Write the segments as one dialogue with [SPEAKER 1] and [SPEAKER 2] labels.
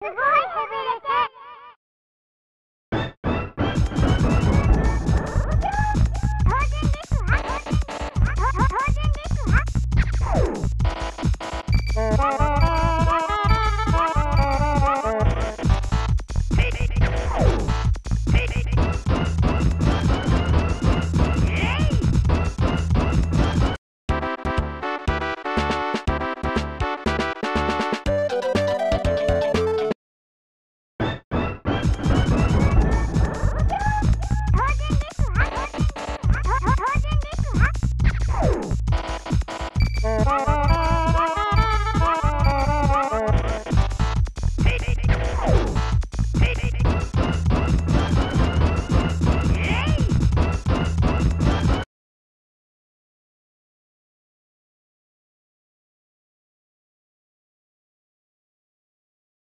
[SPEAKER 1] Goodbye, Hibbity.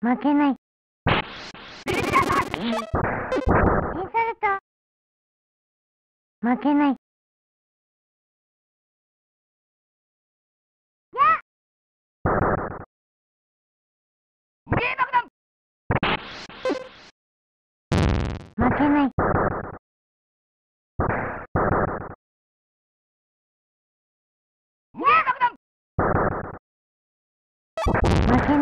[SPEAKER 1] 負けない。インサルト。負けない。負けない。負け